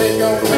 wake up.